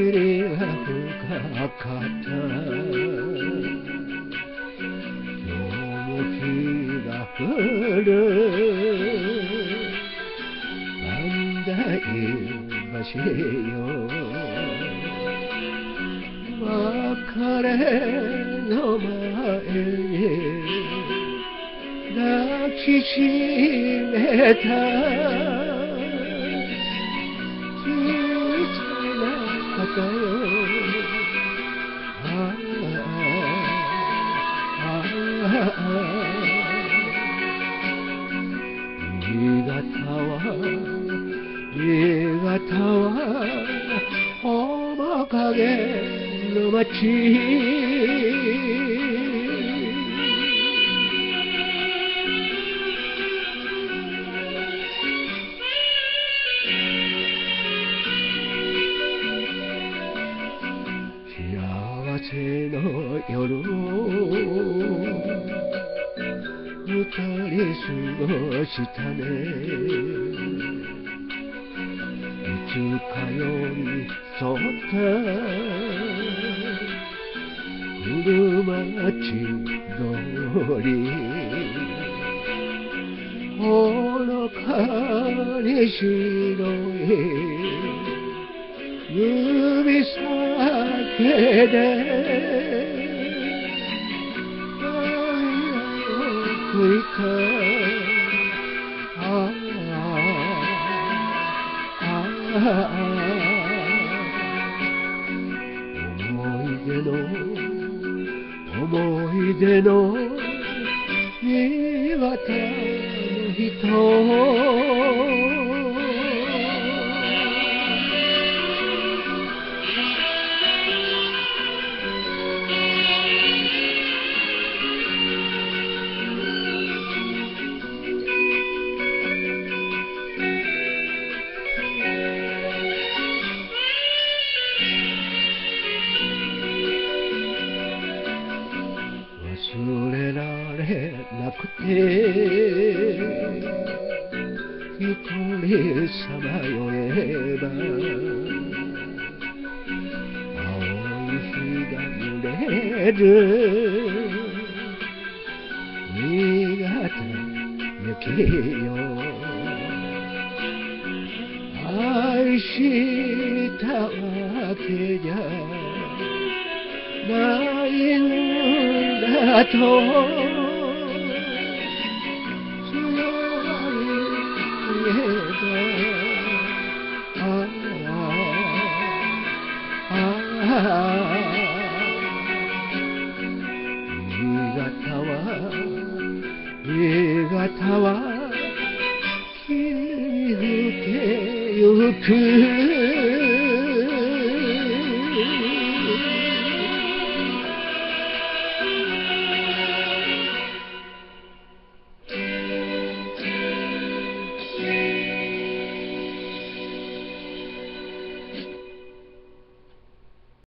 霧が深かった今日も日が降る万代橋よ別れの前に抱きしめた。面影の街せの夜を二人過ごしたね。いつかよりそった。古町通り。ほのかに白い。指先出の思い出の新潟の人なくて一人さまよえば青い日が揺れる。新潟雪よ愛したわけじゃないんだと。新潟は新潟は君に吹けゆく